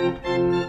Música